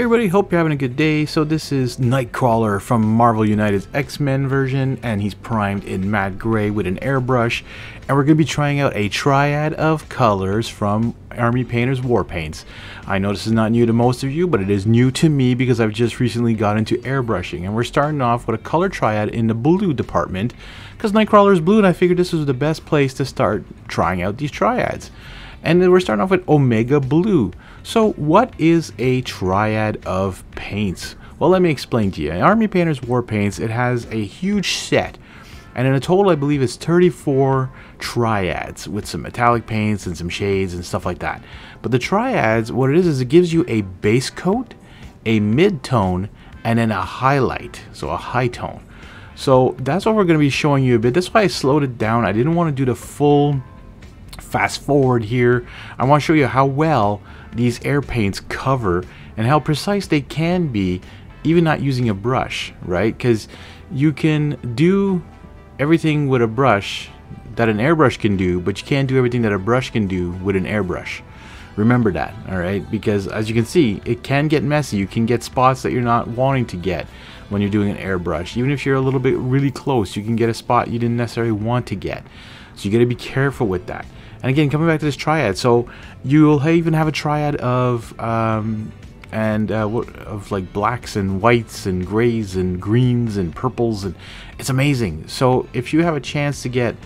Everybody, hope you're having a good day. So this is Nightcrawler from Marvel United's X-Men version, and he's primed in matte gray with an airbrush. And we're going to be trying out a triad of colors from Army Painter's War Paints. I know this is not new to most of you, but it is new to me because I've just recently got into airbrushing. And we're starting off with a color triad in the blue department, because Nightcrawler is blue, and I figured this was the best place to start trying out these triads. And then we're starting off with Omega Blue. So what is a triad of paints? Well, let me explain to you. Army Painter's War Paints, it has a huge set. And in a total, I believe it's 34 triads with some metallic paints and some shades and stuff like that. But the triads, what it is, is it gives you a base coat, a mid-tone, and then a highlight, so a high tone. So that's what we're going to be showing you a bit. That's why I slowed it down. I didn't want to do the full fast forward here. I want to show you how well these air paints cover and how precise they can be even not using a brush, right? Because you can do everything with a brush that an airbrush can do, but you can't do everything that a brush can do with an airbrush. Remember that, alright? Because as you can see, it can get messy. You can get spots that you're not wanting to get when you're doing an airbrush. Even if you're a little bit really close, you can get a spot you didn't necessarily want to get. So you got to be careful with that. And again, coming back to this triad, so you'll even have a triad of um, and uh, of like blacks and whites and grays and greens and purples, and it's amazing. So if you have a chance to get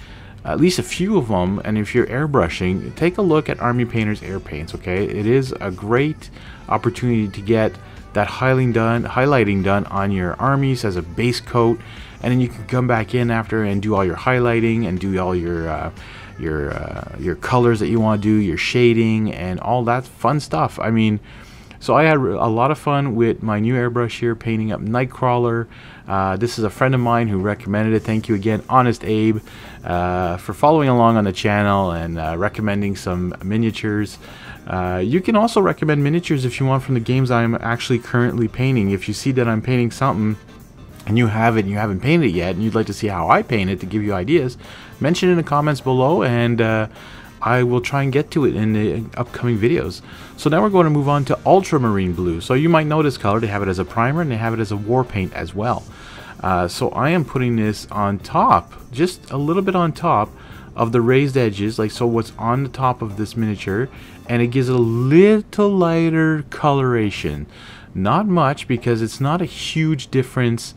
at least a few of them, and if you're airbrushing, take a look at Army Painter's air paints. Okay, it is a great opportunity to get that highlighting done, highlighting done on your armies as a base coat, and then you can come back in after and do all your highlighting and do all your uh, your uh, your colors that you want to do, your shading, and all that fun stuff. I mean, so I had a lot of fun with my new airbrush here, painting up Nightcrawler. Uh, this is a friend of mine who recommended it. Thank you again, Honest Abe, uh, for following along on the channel and uh, recommending some miniatures. Uh, you can also recommend miniatures if you want from the games I'm actually currently painting. If you see that I'm painting something and you have it and you haven't painted it yet and you'd like to see how I paint it to give you ideas, mention in the comments below and uh, I will try and get to it in the upcoming videos. So now we're going to move on to ultramarine blue. So you might know this color, they have it as a primer and they have it as a war paint as well. Uh, so I am putting this on top, just a little bit on top of the raised edges, like so what's on the top of this miniature, and it gives a little lighter coloration. Not much because it's not a huge difference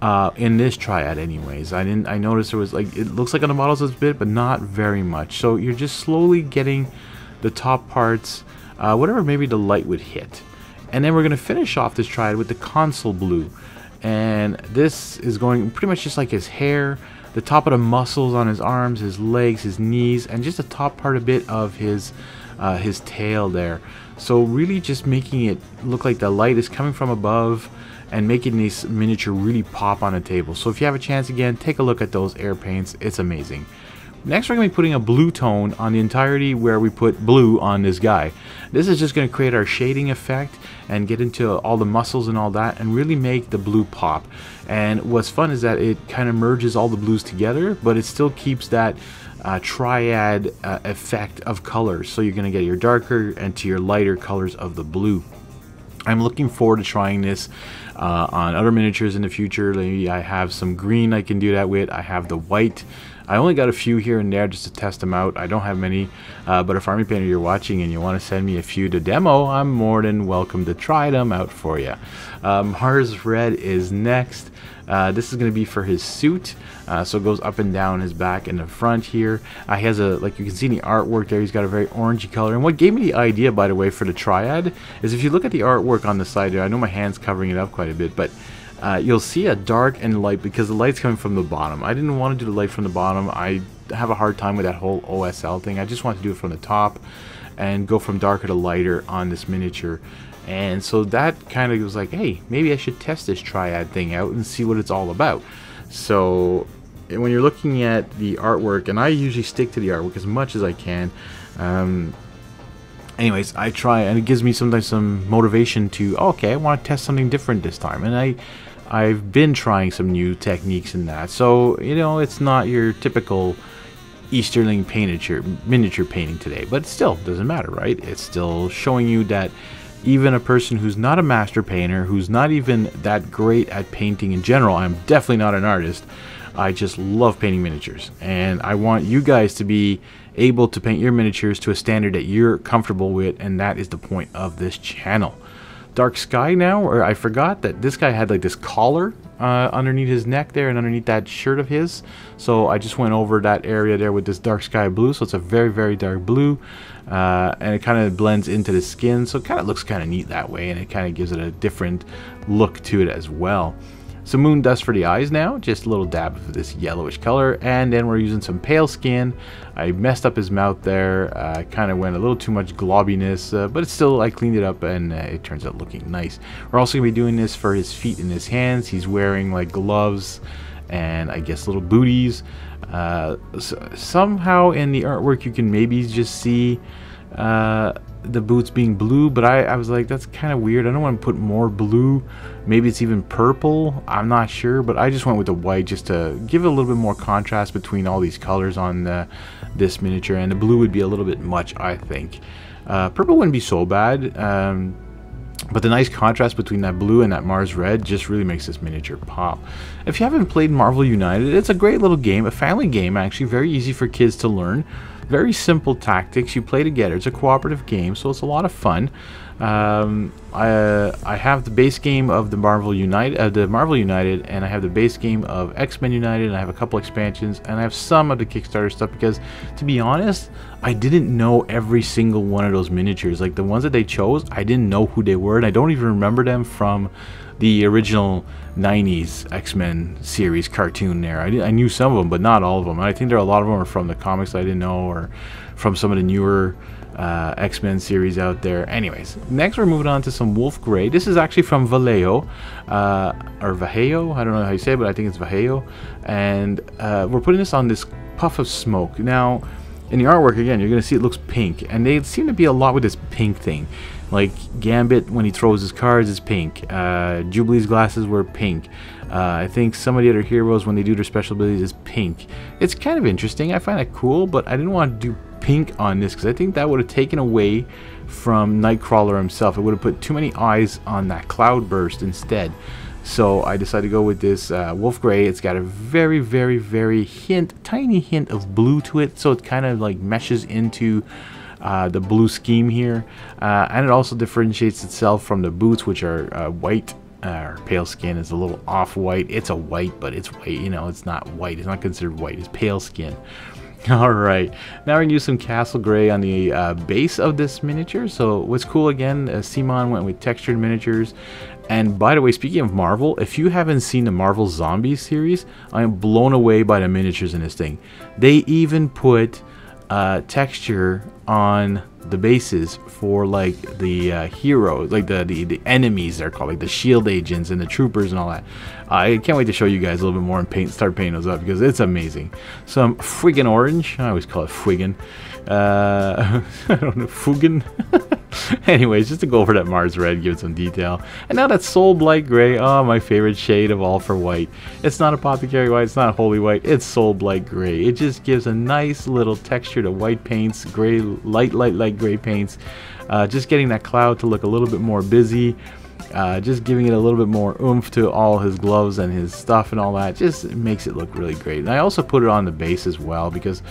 uh, in this triad anyways. I didn't I noticed there was like it looks like on the models a bit but not very much. So you're just slowly getting the top parts uh, whatever maybe the light would hit. And then we're to finish off this triad with the console blue. And this is going pretty much just like his hair, the top of the muscles on his arms, his legs, his knees, and just the top part a bit of his uh, his tail there. So really just making it look like the light is coming from above and making these miniature really pop on a table. So if you have a chance again, take a look at those air paints. It's amazing. Next we're going to be putting a blue tone on the entirety where we put blue on this guy. This is just going to create our shading effect and get into all the muscles and all that and really make the blue pop. And what's fun is that it kind of merges all the blues together but it still keeps that uh, triad uh, effect of colors. So you're going to get your darker and to your lighter colors of the blue. I'm looking forward to trying this uh, on other miniatures in the future. Maybe I have some green I can do that with. I have the white. I only got a few here and there just to test them out. I don't have many, uh, but if Army Painter you're watching and you want to send me a few to demo, I'm more than welcome to try them out for you. Um, Mars Red is next. Uh, this is going to be for his suit, uh, so it goes up and down his back and the front here. Uh, he has a, like you can see in the artwork there, he's got a very orangey color. And what gave me the idea, by the way, for the triad is if you look at the artwork on the side there, I know my hand's covering it up quite a bit, but uh, you'll see a dark and light because the light's coming from the bottom. I didn't want to do the light from the bottom. I have a hard time with that whole OSL thing. I just want to do it from the top and go from darker to lighter on this miniature. And so that kind of was like, hey, maybe I should test this triad thing out and see what it's all about. So when you're looking at the artwork, and I usually stick to the artwork as much as I can. Um, anyways, I try, and it gives me sometimes some motivation to, oh, okay, I want to test something different this time. And I, I've been trying some new techniques in that. So, you know, it's not your typical Easterling miniature, miniature painting today, but still doesn't matter, right? It's still showing you that even a person who's not a master painter, who's not even that great at painting in general, I'm definitely not an artist. I just love painting miniatures, and I want you guys to be able to paint your miniatures to a standard that you're comfortable with, and that is the point of this channel. Dark Sky now, or I forgot that this guy had like this collar uh, underneath his neck there and underneath that shirt of his. So I just went over that area there with this dark sky blue. So it's a very, very dark blue. Uh, and it kind of blends into the skin. So it kind of looks kind of neat that way. And it kind of gives it a different look to it as well. Some moon dust for the eyes now, just a little dab of this yellowish color, and then we're using some pale skin. I messed up his mouth there, uh, kind of went a little too much globbiness, uh, but it's still, I cleaned it up and uh, it turns out looking nice. We're also going to be doing this for his feet and his hands. He's wearing like gloves and I guess little booties. Uh, so somehow in the artwork you can maybe just see uh, the boots being blue, but I, I was like, that's kind of weird. I don't want to put more blue. Maybe it's even purple. I'm not sure, but I just went with the white just to give a little bit more contrast between all these colors on the, this miniature. And the blue would be a little bit much, I think. Uh, purple wouldn't be so bad. Um, but the nice contrast between that blue and that Mars red just really makes this miniature pop. If you haven't played Marvel United, it's a great little game, a family game actually, very easy for kids to learn. Very simple tactics. You play together. It's a cooperative game, so it's a lot of fun. Um, I, I have the base game of the Marvel United, uh, the Marvel United, and I have the base game of X-Men United, and I have a couple expansions, and I have some of the Kickstarter stuff because, to be honest, I didn't know every single one of those miniatures. Like the ones that they chose, I didn't know who they were, and I don't even remember them from the original 90s X-Men series cartoon there. I, I, knew some of them, but not all of them. I think there are a lot of them are from the comics I didn't know or from some of the newer uh, X-Men series out there. Anyways, next we're moving on to some Wolf Grey. This is actually from Vallejo, uh, or Vallejo. I don't know how you say it, but I think it's Vallejo. And uh, we're putting this on this puff of smoke. Now, in the artwork, again, you're going to see it looks pink. And they seem to be a lot with this pink thing. Like Gambit, when he throws his cards, is pink. Uh, Jubilee's glasses were pink. Uh, I think some of the other heroes, when they do their special abilities, is pink. It's kind of interesting. I find it cool, but I didn't want to do pink on this because I think that would have taken away from Nightcrawler himself. It would have put too many eyes on that cloudburst instead. So I decided to go with this uh, Wolf Grey. It's got a very, very, very hint, tiny hint of blue to it. So it kind of like meshes into uh, the blue scheme here. Uh, and it also differentiates itself from the boots, which are uh, white. Uh, pale skin is a little off-white. It's a white, but it's white. You know, it's not white. It's not considered white. It's pale skin. Alright, now we're to use some Castle Grey on the uh, base of this miniature. So what's cool again, uh, CMON went with textured miniatures. And by the way, speaking of Marvel, if you haven't seen the Marvel Zombies series, I am blown away by the miniatures in this thing. They even put uh, texture on the bases for like the uh, heroes, like the, the the enemies they're called, like the shield agents and the troopers and all that. I can't wait to show you guys a little bit more and paint, start painting those up because it's amazing. Some friggin' orange, I always call it friggin'. Uh, I don't know, Fuegan. Anyways, just to go over that Mars Red, give it some detail. And now that Soul Blight Gray, oh, my favorite shade of all for white. It's not Apothecary White, it's not Holy White, it's Soul Blight Gray. It just gives a nice little texture to white paints, gray, light, light, light gray paints. Uh, just getting that cloud to look a little bit more busy uh, just giving it a little bit more oomph to all his gloves and his stuff and all that just makes it look really great and I also put it on the base as well because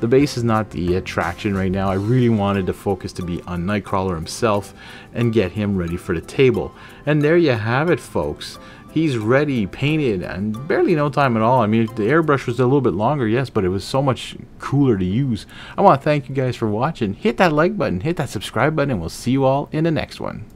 the base is not the attraction right now I really wanted the focus to be on Nightcrawler himself and get him ready for the table and there you have it folks he's ready, painted, and barely no time at all. I mean, the airbrush was a little bit longer, yes, but it was so much cooler to use. I want to thank you guys for watching. Hit that like button, hit that subscribe button, and we'll see you all in the next one.